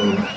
Yeah.